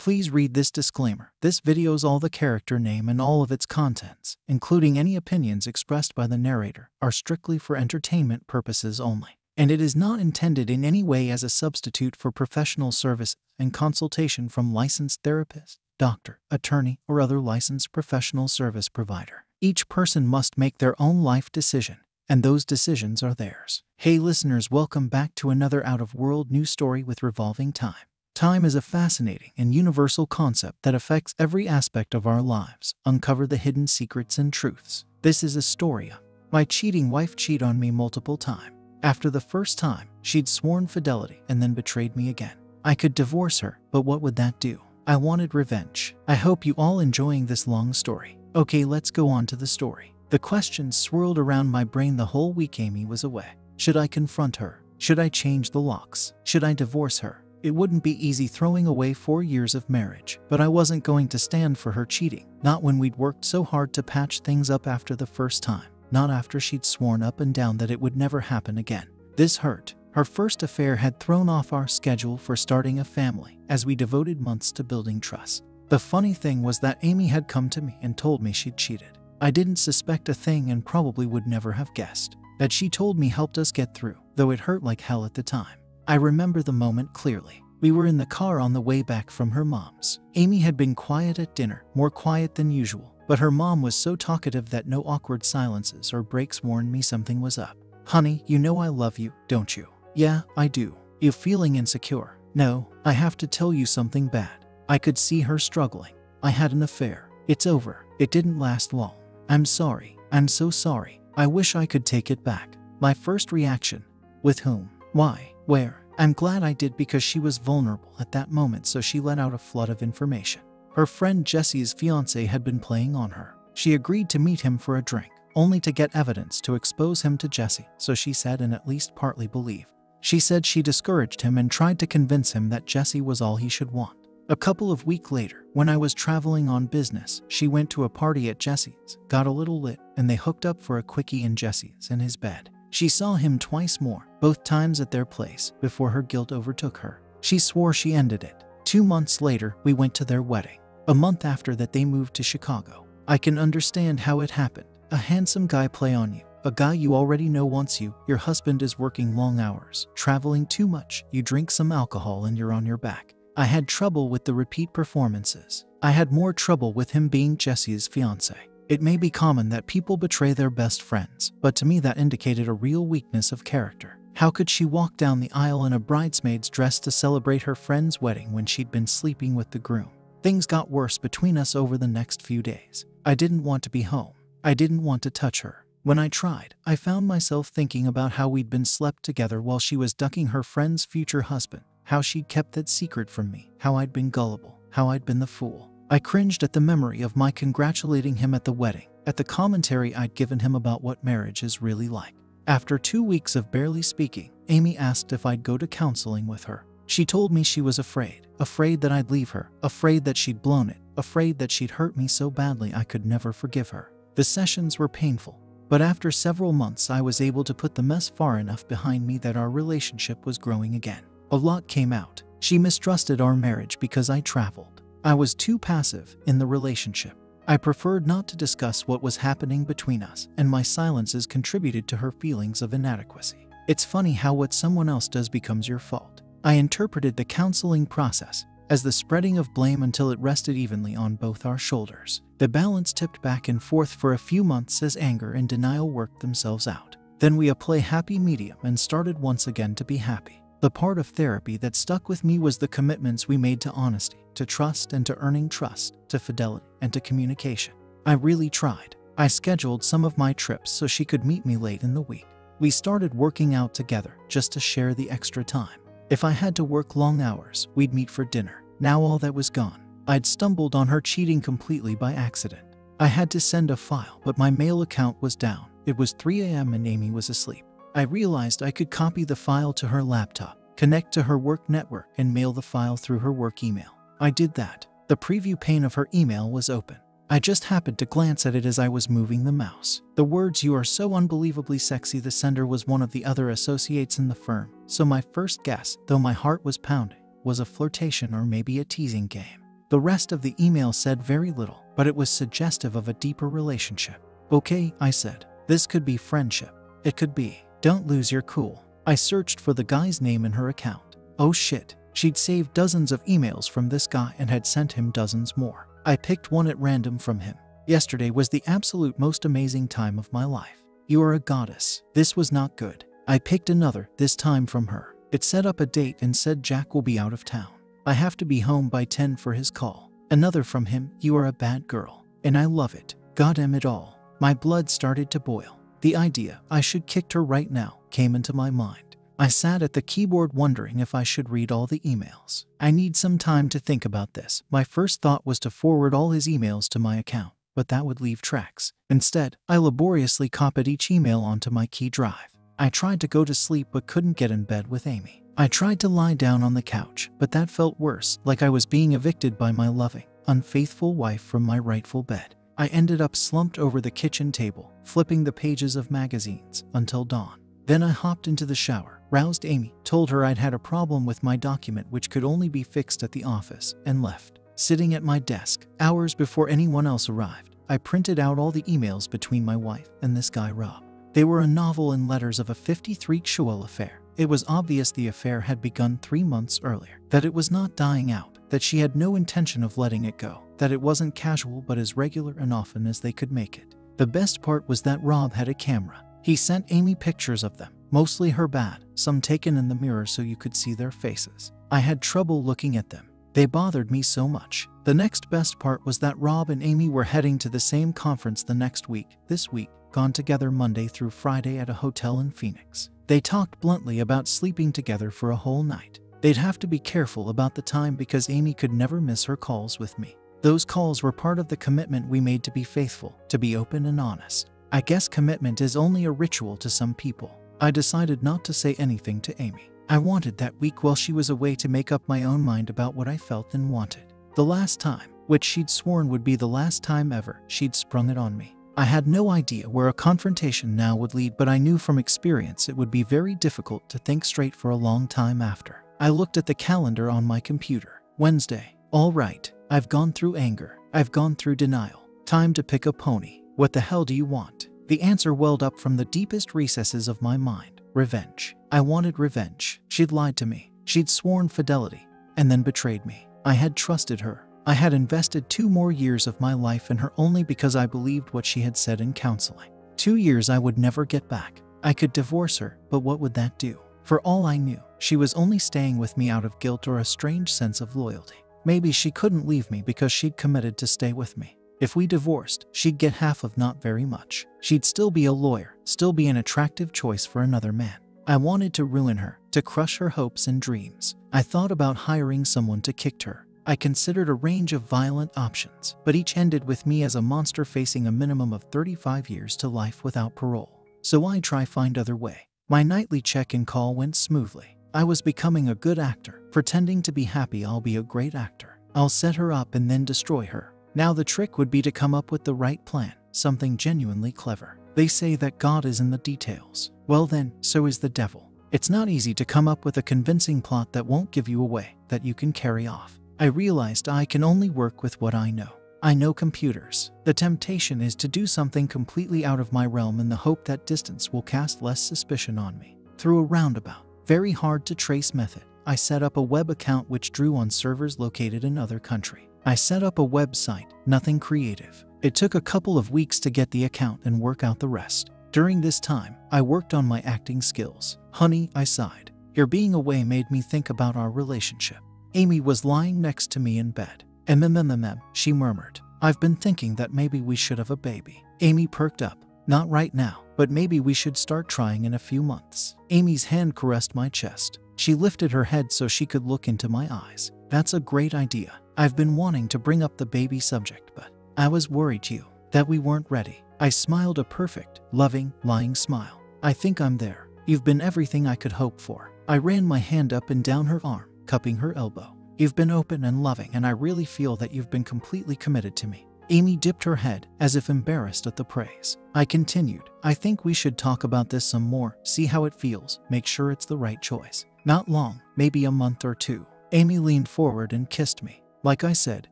Please read this disclaimer. This video's all the character name and all of its contents, including any opinions expressed by the narrator, are strictly for entertainment purposes only, and it is not intended in any way as a substitute for professional service and consultation from licensed therapist, doctor, attorney, or other licensed professional service provider. Each person must make their own life decision, and those decisions are theirs. Hey listeners, welcome back to another out of world news story with revolving time. Time is a fascinating and universal concept that affects every aspect of our lives. Uncover the hidden secrets and truths. This is Astoria. My cheating wife cheated on me multiple times. After the first time, she'd sworn fidelity and then betrayed me again. I could divorce her, but what would that do? I wanted revenge. I hope you all enjoying this long story. Okay, let's go on to the story. The questions swirled around my brain the whole week Amy was away. Should I confront her? Should I change the locks? Should I divorce her? It wouldn't be easy throwing away four years of marriage, but I wasn't going to stand for her cheating. Not when we'd worked so hard to patch things up after the first time. Not after she'd sworn up and down that it would never happen again. This hurt. Her first affair had thrown off our schedule for starting a family, as we devoted months to building trust. The funny thing was that Amy had come to me and told me she'd cheated. I didn't suspect a thing and probably would never have guessed. That she told me helped us get through, though it hurt like hell at the time. I remember the moment clearly. We were in the car on the way back from her mom's. Amy had been quiet at dinner, more quiet than usual, but her mom was so talkative that no awkward silences or breaks warned me something was up. Honey, you know I love you, don't you? Yeah, I do. You feeling insecure? No, I have to tell you something bad. I could see her struggling. I had an affair. It's over. It didn't last long. I'm sorry. I'm so sorry. I wish I could take it back. My first reaction with whom? Why? Where? I'm glad I did because she was vulnerable at that moment, so she let out a flood of information. Her friend Jesse's fiance had been playing on her. She agreed to meet him for a drink, only to get evidence to expose him to Jesse, so she said and at least partly believed. She said she discouraged him and tried to convince him that Jesse was all he should want. A couple of weeks later, when I was traveling on business, she went to a party at Jesse's, got a little lit, and they hooked up for a quickie in Jesse's in his bed. She saw him twice more, both times at their place, before her guilt overtook her. She swore she ended it. Two months later, we went to their wedding. A month after that, they moved to Chicago. I can understand how it happened. A handsome guy play on you. A guy you already know wants you. Your husband is working long hours, traveling too much. You drink some alcohol and you're on your back. I had trouble with the repeat performances. I had more trouble with him being Jesse's fiance. It may be common that people betray their best friends, but to me that indicated a real weakness of character. How could she walk down the aisle in a bridesmaid's dress to celebrate her friend's wedding when she'd been sleeping with the groom? Things got worse between us over the next few days. I didn't want to be home. I didn't want to touch her. When I tried, I found myself thinking about how we'd been slept together while she was ducking her friend's future husband how she'd kept that secret from me, how I'd been gullible, how I'd been the fool. I cringed at the memory of my congratulating him at the wedding, at the commentary I'd given him about what marriage is really like. After two weeks of barely speaking, Amy asked if I'd go to counseling with her. She told me she was afraid, afraid that I'd leave her, afraid that she'd blown it, afraid that she'd hurt me so badly I could never forgive her. The sessions were painful, but after several months, I was able to put the mess far enough behind me that our relationship was growing again. A lot came out. She mistrusted our marriage because I traveled. I was too passive in the relationship. I preferred not to discuss what was happening between us, and my silences contributed to her feelings of inadequacy. It's funny how what someone else does becomes your fault. I interpreted the counseling process as the spreading of blame until it rested evenly on both our shoulders. The balance tipped back and forth for a few months as anger and denial worked themselves out. Then we apply happy medium and started once again to be happy. The part of therapy that stuck with me was the commitments we made to honesty, to trust, and to earning trust, to fidelity, and to communication. I really tried. I scheduled some of my trips so she could meet me late in the week. We started working out together just to share the extra time. If I had to work long hours, we'd meet for dinner. Now all that was gone. I'd stumbled on her cheating completely by accident. I had to send a file, but my mail account was down. It was 3 a.m. and Amy was asleep. I realized I could copy the file to her laptop, connect to her work network, and mail the file through her work email. I did that. The preview pane of her email was open. I just happened to glance at it as I was moving the mouse. The words, You are so unbelievably sexy, the sender was one of the other associates in the firm, so my first guess, though my heart was pounding, was a flirtation or maybe a teasing game. The rest of the email said very little, but it was suggestive of a deeper relationship. Okay, I said. This could be friendship. It could be. Don't lose your cool. I searched for the guy's name in her account. Oh shit. She'd saved dozens of emails from this guy and had sent him dozens more. I picked one at random from him. Yesterday was the absolute most amazing time of my life. You are a goddess. This was not good. I picked another, this time from her. It set up a date and said Jack will be out of town. I have to be home by 10 for his call. Another from him, you are a bad girl. And I love it. God damn it all. My blood started to boil. The idea I should kick her right now came into my mind. I sat at the keyboard wondering if I should read all the emails. I need some time to think about this. My first thought was to forward all his emails to my account, but that would leave tracks. Instead, I laboriously copied each email onto my key drive. I tried to go to sleep but couldn't get in bed with Amy. I tried to lie down on the couch, but that felt worse, like I was being evicted by my loving, unfaithful wife from my rightful bed. I ended up slumped over the kitchen table, flipping the pages of magazines until dawn. Then I hopped into the shower, roused Amy, told her I'd had a problem with my document which could only be fixed at the office, and left. Sitting at my desk, hours before anyone else arrived, I printed out all the emails between my wife and this guy Rob. They were a novel in letters of a 53 Shuel affair. It was obvious the affair had begun three months earlier, that it was not dying out, that she had no intention of letting it go, that it wasn't casual but as regular and often as they could make it. The best part was that Rob had a camera. He sent Amy pictures of them, mostly her bad, some taken in the mirror so you could see their faces. I had trouble looking at them. They bothered me so much. The next best part was that Rob and Amy were heading to the same conference the next week, this week, gone together Monday through Friday at a hotel in Phoenix. They talked bluntly about sleeping together for a whole night. They'd have to be careful about the time because Amy could never miss her calls with me. Those calls were part of the commitment we made to be faithful, to be open and honest. I guess commitment is only a ritual to some people. I decided not to say anything to Amy. I wanted that week while she was away to make up my own mind about what I felt and wanted. The last time, which she'd sworn would be the last time ever, she'd sprung it on me. I had no idea where a confrontation now would lead, but I knew from experience it would be very difficult to think straight for a long time after. I looked at the calendar on my computer. Wednesday. All right, I've gone through anger. I've gone through denial. Time to pick a pony. What the hell do you want? The answer welled up from the deepest recesses of my mind revenge. I wanted revenge. She'd lied to me. She'd sworn fidelity and then betrayed me. I had trusted her. I had invested two more years of my life in her only because I believed what she had said in counseling. Two years I would never get back. I could divorce her, but what would that do? For all I knew, she was only staying with me out of guilt or a strange sense of loyalty. Maybe she couldn't leave me because she'd committed to stay with me. If we divorced, she'd get half of not very much. She'd still be a lawyer, still be an attractive choice for another man. I wanted to ruin her, to crush her hopes and dreams. I thought about hiring someone to kick her, I considered a range of violent options, but each ended with me as a monster facing a minimum of 35 years to life without parole. So I try find other way. My nightly check-in call went smoothly. I was becoming a good actor, pretending to be happy I'll be a great actor. I'll set her up and then destroy her. Now the trick would be to come up with the right plan, something genuinely clever. They say that God is in the details. Well then, so is the devil. It's not easy to come up with a convincing plot that won't give you away, that you can carry off. I realized I can only work with what I know. I know computers. The temptation is to do something completely out of my realm in the hope that distance will cast less suspicion on me. Through a roundabout, very hard to trace method, I set up a web account which drew on servers located in other country. I set up a website, nothing creative. It took a couple of weeks to get the account and work out the rest. During this time, I worked on my acting skills. Honey, I sighed. Your being away made me think about our relationship. Amy was lying next to me in bed. MMMMM, she murmured. I've been thinking that maybe we should have a baby. Amy perked up. Not right now, but maybe we should start trying in a few months. Amy's hand caressed my chest. She lifted her head so she could look into my eyes. That's a great idea. I've been wanting to bring up the baby subject, but I was worried you that we weren't ready. I smiled a perfect, loving, lying smile. I think I'm there. You've been everything I could hope for. I ran my hand up and down her arm cupping her elbow. You've been open and loving, and I really feel that you've been completely committed to me. Amy dipped her head, as if embarrassed at the praise. I continued, I think we should talk about this some more, see how it feels, make sure it's the right choice. Not long, maybe a month or two. Amy leaned forward and kissed me. Like I said,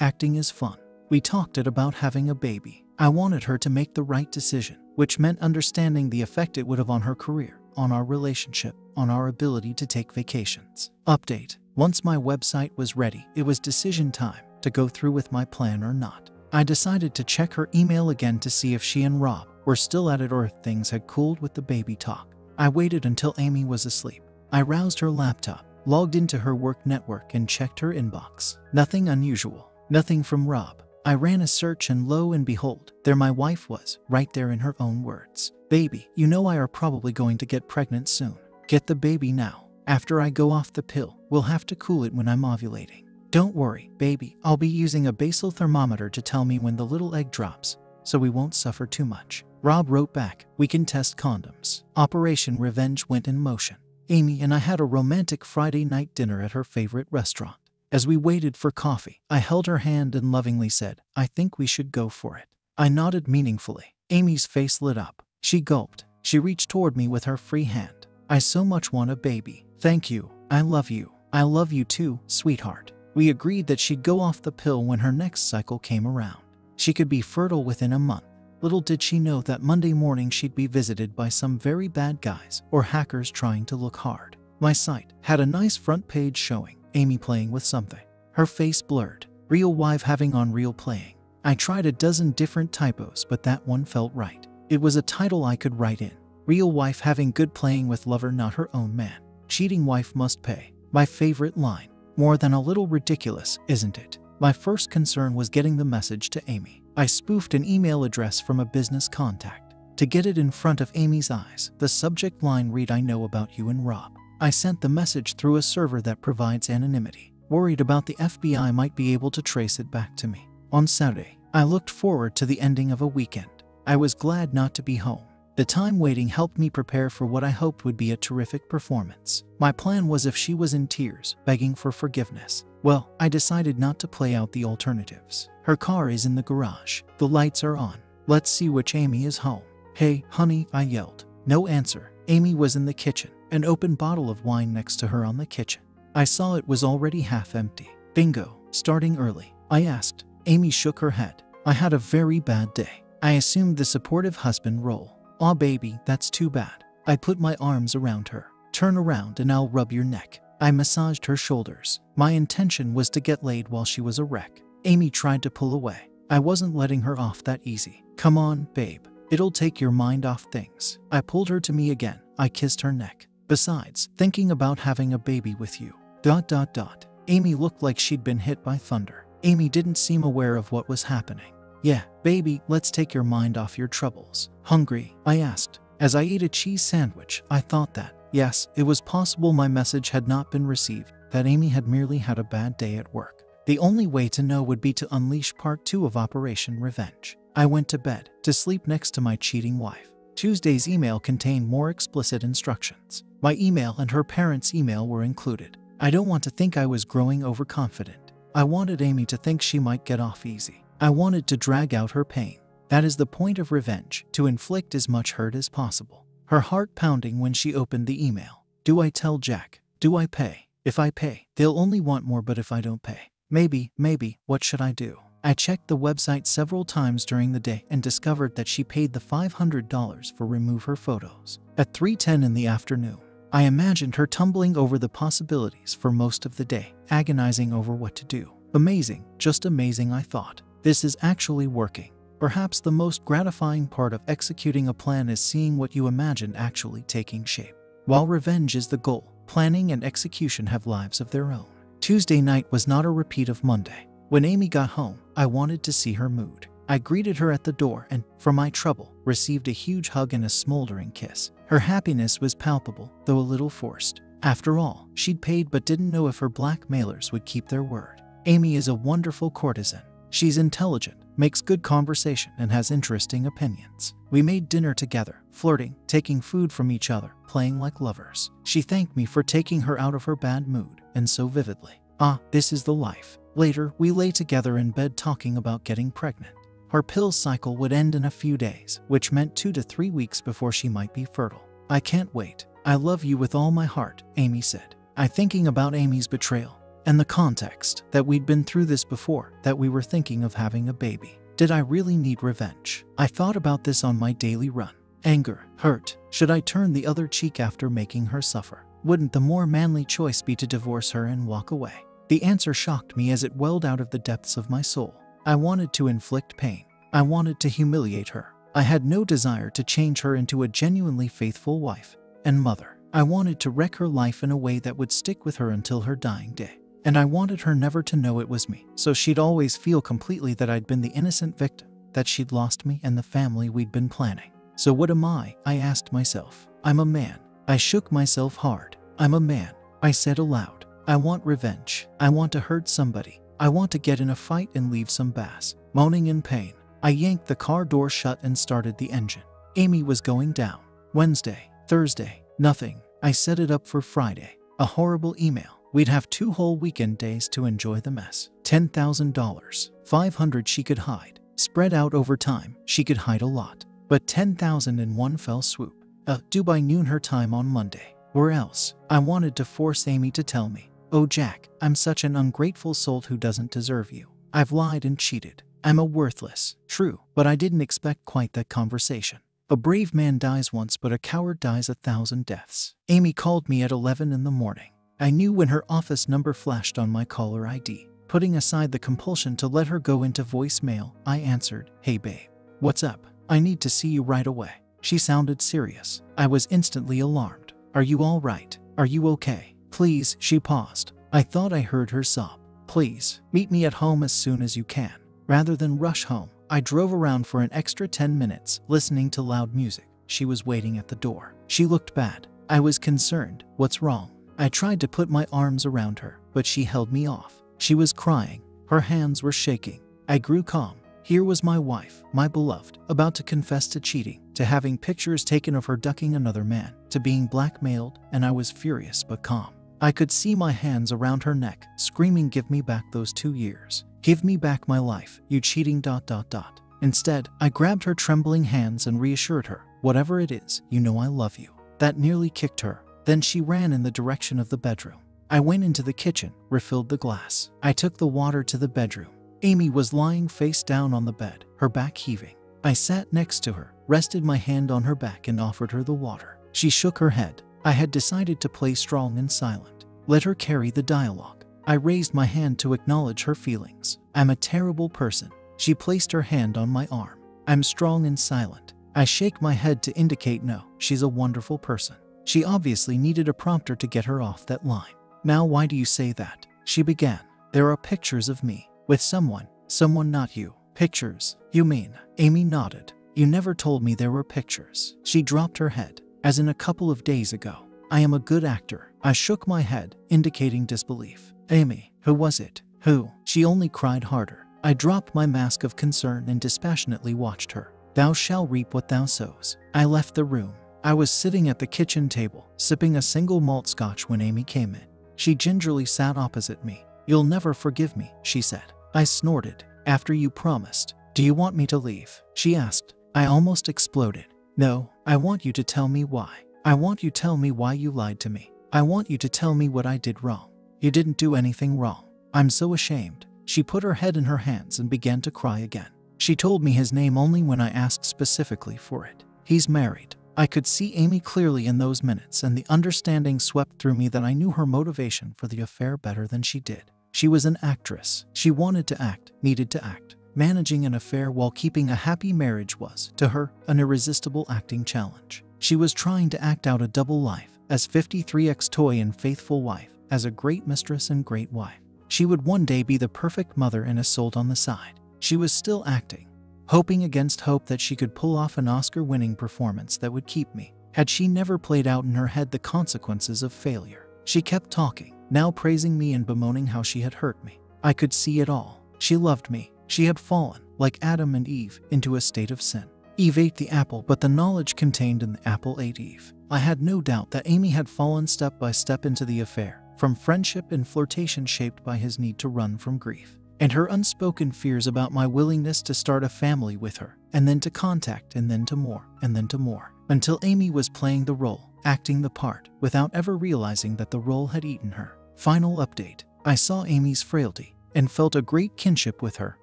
acting is fun. We talked it about having a baby. I wanted her to make the right decision, which meant understanding the effect it would have on her career, on our relationship, on our ability to take vacations. Update Once my website was ready, it was decision time to go through with my plan or not. I decided to check her email again to see if she and Rob were still at it or if things had cooled with the baby talk. I waited until Amy was asleep. I roused her laptop, logged into her work network, and checked her inbox. Nothing unusual, nothing from Rob. I ran a search, and lo and behold, there my wife was, right there in her own words. Baby, you know I are probably going to get pregnant soon. Get the baby now. After I go off the pill, we'll have to cool it when I'm ovulating. Don't worry, baby, I'll be using a basal thermometer to tell me when the little egg drops, so we won't suffer too much. Rob wrote back, We can test condoms. Operation Revenge went in motion. Amy and I had a romantic Friday night dinner at her favorite restaurant. As we waited for coffee, I held her hand and lovingly said, I think we should go for it. I nodded meaningfully. Amy's face lit up. She gulped. She reached toward me with her free hand. I so much want a baby. Thank you. I love you. I love you too, sweetheart. We agreed that she'd go off the pill when her next cycle came around. She could be fertile within a month. Little did she know that Monday morning she'd be visited by some very bad guys or hackers trying to look hard. My site had a nice front page showing Amy playing with something. Her face blurred. Real wife having on real playing. I tried a dozen different typos, but that one felt right. It was a title I could write in. Real wife having good playing with lover, not her own man. Cheating wife must pay. My favorite line. More than a little ridiculous, isn't it? My first concern was getting the message to Amy. I spoofed an email address from a business contact. To get it in front of Amy's eyes, the subject line read I know about you and Rob. I sent the message through a server that provides anonymity, worried about the FBI might be able to trace it back to me. On Saturday, I looked forward to the ending of a weekend. I was glad not to be home. The time waiting helped me prepare for what I hoped would be a terrific performance. My plan was if she was in tears, begging for forgiveness. Well, I decided not to play out the alternatives. Her car is in the garage. The lights are on. Let's see which Amy is home. Hey, honey, I yelled. No answer. Amy was in the kitchen an open bottle of wine next to her on the kitchen. I saw it was already half empty. Bingo, starting early. I asked. Amy shook her head. I had a very bad day. I assumed the supportive husband role. Aw, baby, that's too bad. I put my arms around her. Turn around and I'll rub your neck. I massaged her shoulders. My intention was to get laid while she was a wreck. Amy tried to pull away. I wasn't letting her off that easy. Come on, babe. It'll take your mind off things. I pulled her to me again. I kissed her neck. Besides, thinking about having a baby with you. Dot dot dot. Amy looked like she'd been hit by thunder. Amy didn't seem aware of what was happening. Yeah, baby, let's take your mind off your troubles. Hungry? I asked. As I ate a cheese sandwich, I thought that, yes, it was possible my message had not been received, that Amy had merely had a bad day at work. The only way to know would be to unleash part two of Operation Revenge. I went to bed, to sleep next to my cheating wife. Tuesday's email contained more explicit instructions. My email and her parents' email were included. I don't want to think I was growing overconfident. I wanted Amy to think she might get off easy. I wanted to drag out her pain. That is the point of revenge, to inflict as much hurt as possible. Her heart pounding when she opened the email. Do I tell Jack? Do I pay? If I pay, they'll only want more, but if I don't pay, maybe, maybe, what should I do? I checked the website several times during the day and discovered that she paid the $500 for remove her photos. At 3:10 in the afternoon, I imagined her tumbling over the possibilities for most of the day, agonizing over what to do. Amazing, just amazing, I thought. This is actually working. Perhaps the most gratifying part of executing a plan is seeing what you imagine actually taking shape. While revenge is the goal, planning and execution have lives of their own. Tuesday night was not a repeat of Monday. When Amy got home, I wanted to see her mood. I greeted her at the door and, for my trouble, received a huge hug and a smoldering kiss. Her happiness was palpable, though a little forced. After all, she'd paid but didn't know if her blackmailers would keep their word. Amy is a wonderful courtesan. She's intelligent, makes good conversation, and has interesting opinions. We made dinner together, flirting, taking food from each other, playing like lovers. She thanked me for taking her out of her bad mood, and so vividly. Ah, this is the life. Later, we lay together in bed talking about getting pregnant. Her pill cycle would end in a few days, which meant two to three weeks before she might be fertile. I can't wait. I love you with all my heart, Amy said. I thinking about Amy's betrayal. And the context that we'd been through this before, that we were thinking of having a baby. Did I really need revenge? I thought about this on my daily run. Anger, hurt. Should I turn the other cheek after making her suffer? Wouldn't the more manly choice be to divorce her and walk away? The answer shocked me as it welled out of the depths of my soul. I wanted to inflict pain. I wanted to humiliate her. I had no desire to change her into a genuinely faithful wife and mother. I wanted to wreck her life in a way that would stick with her until her dying day. And I wanted her never to know it was me, so she'd always feel completely that I'd been the innocent victim, that she'd lost me and the family we'd been planning. So what am I? I asked myself. I'm a man. I shook myself hard. I'm a man. I said aloud. I want revenge. I want to hurt somebody. I want to get in a fight and leave some bass. Moaning in pain, I yanked the car door shut and started the engine. Amy was going down. Wednesday, Thursday, nothing. I set it up for Friday. A horrible email. We'd have two whole weekend days to enjoy the mess. $10,000. 500 she could hide. Spread out over time, she could hide a lot. But 10,000 in one fell swoop. Uh, due by noon her time on Monday. Or else, I wanted to force Amy to tell me, Oh Jack, I'm such an ungrateful soul who doesn't deserve you. I've lied and cheated. I'm a worthless. True, but I didn't expect quite that conversation. A brave man dies once, but a coward dies a thousand deaths. Amy called me at 11 in the morning. I knew when her office number flashed on my caller ID. Putting aside the compulsion to let her go into voicemail, I answered, Hey babe. What's up? I need to see you right away. She sounded serious. I was instantly alarmed. Are you all right? Are you okay? Please, she paused. I thought I heard her sob. Please, meet me at home as soon as you can. Rather than rush home, I drove around for an extra 10 minutes, listening to loud music. She was waiting at the door. She looked bad. I was concerned. What's wrong? I tried to put my arms around her, but she held me off. She was crying. Her hands were shaking. I grew calm. Here was my wife, my beloved, about to confess to cheating, to having pictures taken of her ducking another man, to being blackmailed, and I was furious but calm. I could see my hands around her neck, screaming, Give me back those two years. Give me back my life, you cheating dot dot dot. Instead, I grabbed her trembling hands and reassured her, Whatever it is, you know I love you. That nearly kicked her. Then she ran in the direction of the bedroom. I went into the kitchen, refilled the glass. I took the water to the bedroom. Amy was lying face down on the bed, her back heaving. I sat next to her, rested my hand on her back, and offered her the water. She shook her head. I had decided to play strong and silent. Let her carry the dialogue. I raised my hand to acknowledge her feelings. I'm a terrible person. She placed her hand on my arm. I'm strong and silent. I shake my head to indicate no, she's a wonderful person. She obviously needed a prompter to get her off that line. Now, why do you say that? She began. There are pictures of me with someone, someone not you. Pictures, you mean? Amy nodded. You never told me there were pictures. She dropped her head, as in a couple of days ago. I am a good actor. I shook my head, indicating disbelief. Amy, who was it? Who? She only cried harder. I dropped my mask of concern and dispassionately watched her. Thou shalt reap what thou sows. I left the room. I was sitting at the kitchen table, sipping a single malt scotch when Amy came in. She gingerly sat opposite me. You'll never forgive me, she said. I snorted. After you promised. Do you want me to leave? She asked. I almost exploded. No, I want you to tell me why. I want you to tell me why you lied to me. I want you to tell me what I did wrong. You didn't do anything wrong. I'm so ashamed. She put her head in her hands and began to cry again. She told me his name only when I asked specifically for it. He's married. I could see Amy clearly in those minutes, and the understanding swept through me that I knew her motivation for the affair better than she did. She was an actress. She wanted to act, needed to act. Managing an affair while keeping a happy marriage was, to her, an irresistible acting challenge. She was trying to act out a double life as 53x toy and faithful wife, as a great mistress and great wife. She would one day be the perfect mother and Isolde on the side. She was still acting, hoping against hope that she could pull off an Oscar winning performance that would keep me. Had she never played out in her head the consequences of failure? She kept talking, now praising me and bemoaning how she had hurt me. I could see it all. She loved me. She had fallen, like Adam and Eve, into a state of sin. Eve ate the apple, but the knowledge contained in the apple ate Eve. I had no doubt that Amy had fallen step by step into the affair, from friendship and flirtation shaped by his need to run from grief, and her unspoken fears about my willingness to start a family with her, and then to contact, and then to more, and then to more, until Amy was playing the role, acting the part, without ever realizing that the role had eaten her. Final update I saw Amy's frailty and felt a great kinship with her,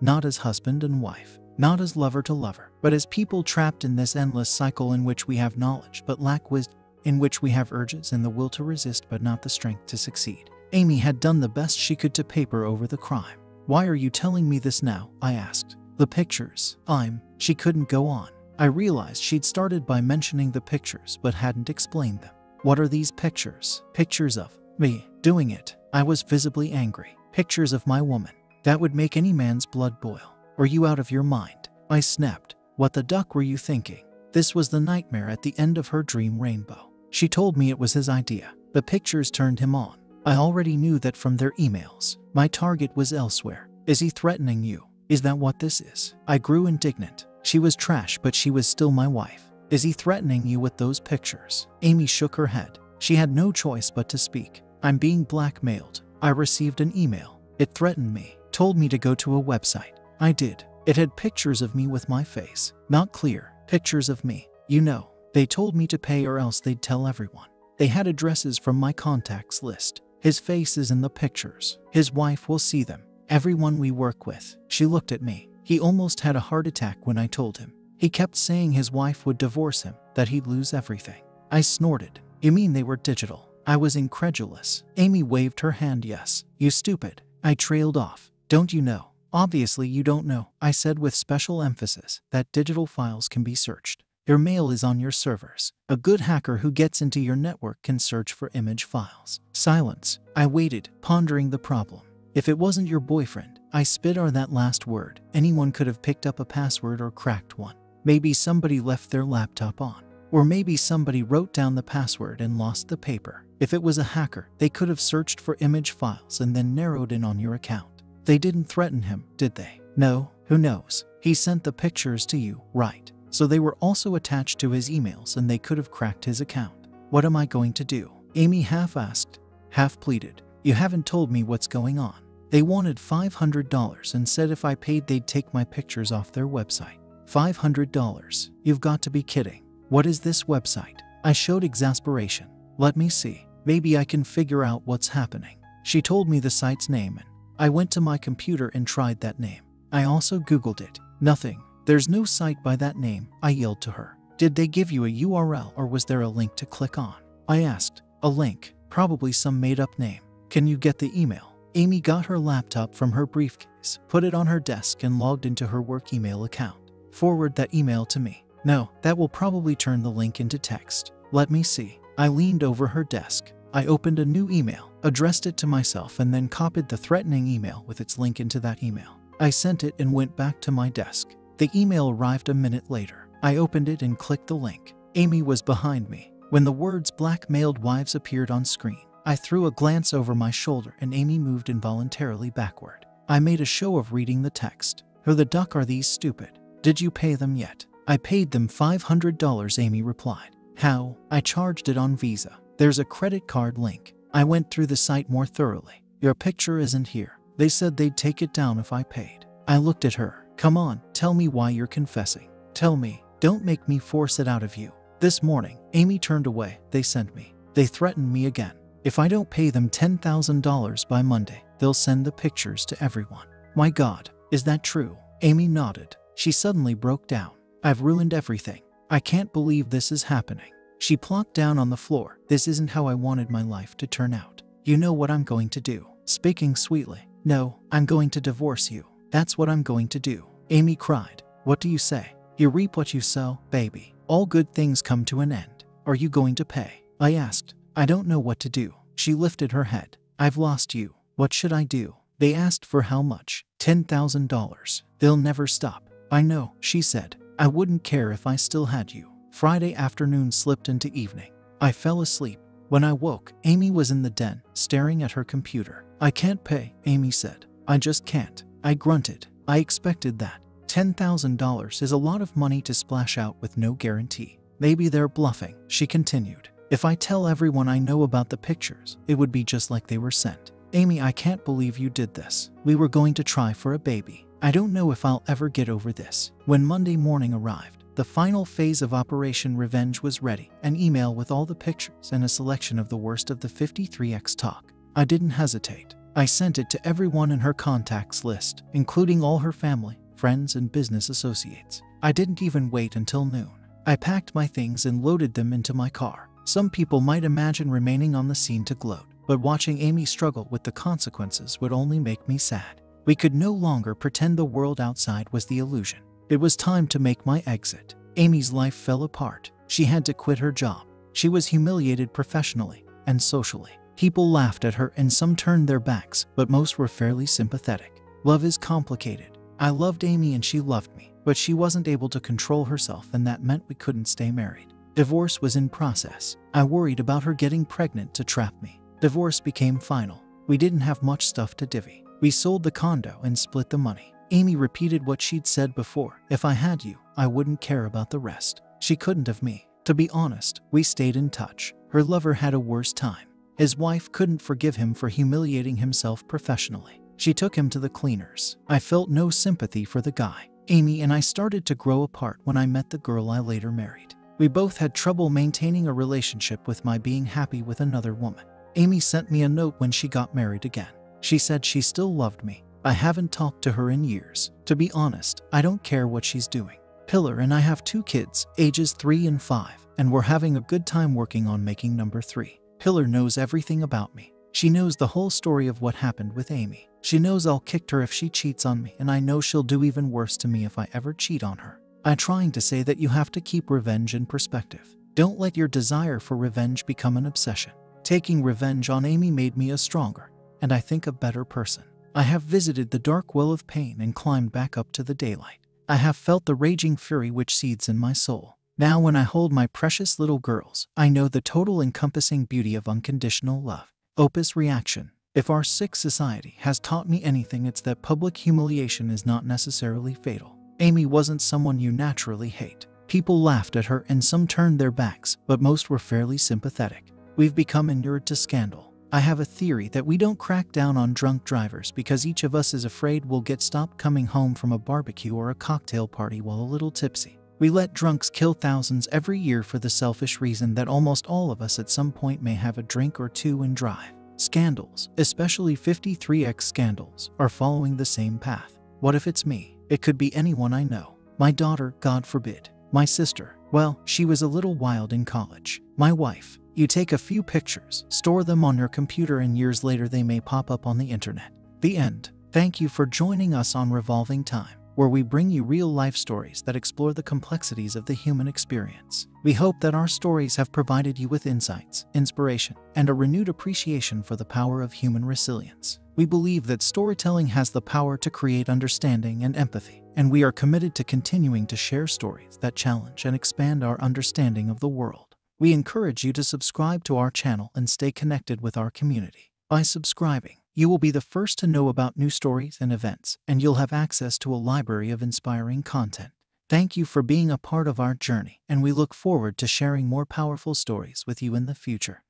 not as husband and wife, not as lover to lover, but as people trapped in this endless cycle in which we have knowledge but lack wisdom, in which we have urges and the will to resist but not the strength to succeed. Amy had done the best she could to paper over the crime. Why are you telling me this now? I asked. The pictures. I'm. She couldn't go on. I realized she'd started by mentioning the pictures but hadn't explained them. What are these pictures? Pictures of me doing it. I was visibly angry. Pictures of my woman. That would make any man's blood boil. Were you out of your mind? I snapped. What the duck were you thinking? This was the nightmare at the end of her dream rainbow. She told me it was his idea. The pictures turned him on. I already knew that from their emails. My target was elsewhere. Is he threatening you? Is that what this is? I grew indignant. She was trash, but she was still my wife. Is he threatening you with those pictures? Amy shook her head. She had no choice but to speak. I'm being blackmailed. I received an email. It threatened me, told me to go to a website. I did. It had pictures of me with my face. Not clear. Pictures of me. You know, they told me to pay or else they'd tell everyone. They had addresses from my contacts list. His face is in the pictures. His wife will see them. Everyone we work with. She looked at me. He almost had a heart attack when I told him. He kept saying his wife would divorce him, that he'd lose everything. I snorted. You mean they were digital? I was incredulous. Amy waved her hand yes. You stupid. I trailed off. Don't you know? Obviously, you don't know, I said with special emphasis, that digital files can be searched. Your mail is on your servers. A good hacker who gets into your network can search for image files. Silence. I waited, pondering the problem. If it wasn't your boyfriend, I spit on that last word. Anyone could have picked up a password or cracked one. Maybe somebody left their laptop on. Or maybe somebody wrote down the password and lost the paper. If it was a hacker, they could have searched for image files and then narrowed in on your account. They didn't threaten him, did they? No, who knows? He sent the pictures to you, right? So they were also attached to his emails and they could have cracked his account. What am I going to do? Amy half asked, half pleaded. You haven't told me what's going on. They wanted $500 and said if I paid, they'd take my pictures off their website. $500. You've got to be kidding. What is this website? I showed exasperation. Let me see. Maybe I can figure out what's happening. She told me the site's name and I went to my computer and tried that name. I also Googled it. Nothing. There's no site by that name, I yelled to her. Did they give you a URL or was there a link to click on? I asked. A link, probably some made up name. Can you get the email? Amy got her laptop from her briefcase, put it on her desk, and logged into her work email account. Forward that email to me. No, that will probably turn the link into text. Let me see. I leaned over her desk. I opened a new email, addressed it to myself, and then copied the threatening email with its link into that email. I sent it and went back to my desk. The email arrived a minute later. I opened it and clicked the link. Amy was behind me. When the words blackmailed wives appeared on screen, I threw a glance over my shoulder and Amy moved involuntarily backward. I made a show of reading the text. Who the duck are these stupid? Did you pay them yet? I paid them $500, Amy replied. How? I charged it on Visa. There's a credit card link. I went through the site more thoroughly. Your picture isn't here. They said they'd take it down if I paid. I looked at her. Come on, tell me why you're confessing. Tell me. Don't make me force it out of you. This morning, Amy turned away. They sent me. They threatened me again. If I don't pay them $10,000 by Monday, they'll send the pictures to everyone. My God, is that true? Amy nodded. She suddenly broke down. I've ruined everything. I can't believe this is happening. She plopped down on the floor. This isn't how I wanted my life to turn out. You know what I'm going to do. Speaking sweetly. No, I'm going to divorce you. That's what I'm going to do. Amy cried. What do you say? You reap what you sow, baby. All good things come to an end. Are you going to pay? I asked. I don't know what to do. She lifted her head. I've lost you. What should I do? They asked for how much? $10,000. They'll never stop. I know, she said. I wouldn't care if I still had you. Friday afternoon slipped into evening. I fell asleep. When I woke, Amy was in the den, staring at her computer. I can't pay, Amy said. I just can't. I grunted. I expected that. $10,000 is a lot of money to splash out with no guarantee. Maybe they're bluffing, she continued. If I tell everyone I know about the pictures, it would be just like they were sent. Amy, I can't believe you did this. We were going to try for a baby. I don't know if I'll ever get over this. When Monday morning arrived, the final phase of Operation Revenge was ready an email with all the pictures and a selection of the worst of the 53X talk. I didn't hesitate. I sent it to everyone in her contacts list, including all her family, friends, and business associates. I didn't even wait until noon. I packed my things and loaded them into my car. Some people might imagine remaining on the scene to gloat, but watching Amy struggle with the consequences would only make me sad. We could no longer pretend the world outside was the illusion. It was time to make my exit. Amy's life fell apart. She had to quit her job. She was humiliated professionally and socially. People laughed at her and some turned their backs, but most were fairly sympathetic. Love is complicated. I loved Amy and she loved me, but she wasn't able to control herself, and that meant we couldn't stay married. Divorce was in process. I worried about her getting pregnant to trap me. Divorce became final. We didn't have much stuff to divvy. We sold the condo and split the money. Amy repeated what she'd said before if I had you, I wouldn't care about the rest. She couldn't have me. To be honest, we stayed in touch. Her lover had a worse time. His wife couldn't forgive him for humiliating himself professionally. She took him to the cleaners. I felt no sympathy for the guy. Amy and I started to grow apart when I met the girl I later married. We both had trouble maintaining a relationship with my being happy with another woman. Amy sent me a note when she got married again. She said she still loved me. I haven't talked to her in years. To be honest, I don't care what she's doing. Pilar and I have two kids, ages 3 and 5, and we're having a good time working on making number 3. Pilar knows everything about me. She knows the whole story of what happened with Amy. She knows I'll kick her if she cheats on me, and I know she'll do even worse to me if I ever cheat on her. I'm trying to say that you have to keep revenge in perspective. Don't let your desire for revenge become an obsession. Taking revenge on Amy made me a stronger, and I think a better person. I have visited the dark well of pain and climbed back up to the daylight. I have felt the raging fury which seethes in my soul. Now, when I hold my precious little girls, I know the total encompassing beauty of unconditional love. OP's Reaction If our sick society has taught me anything, it's that public humiliation is not necessarily fatal. Amy wasn't someone you naturally hate. People laughed at her and some turned their backs, but most were fairly sympathetic. We've become inured to scandal. I have a theory that we don't crack down on drunk drivers because each of us is afraid we'll get stopped coming home from a barbecue or a cocktail party while a little tipsy. We let drunks kill thousands every year for the selfish reason that almost all of us at some point may have a drink or two and drive. Scandals, especially 53X scandals, are following the same path. What if it's me? It could be anyone I know. My daughter, God forbid. My sister. Well, she was a little wild in college. My wife. You take a few pictures, store them on your computer, and years later they may pop up on the internet. The end. Thank you for joining us on Revolving Time, where we bring you real life stories that explore the complexities of the human experience. We hope that our stories have provided you with insights, inspiration, and a renewed appreciation for the power of human resilience. We believe that storytelling has the power to create understanding and empathy, and we are committed to continuing to share stories that challenge and expand our understanding of the world. We encourage you to subscribe to our channel and stay connected with our community. By subscribing, you will be the first to know about new stories and events, and you'll have access to a library of inspiring content. Thank you for being a part of our journey, and we look forward to sharing more powerful stories with you in the future.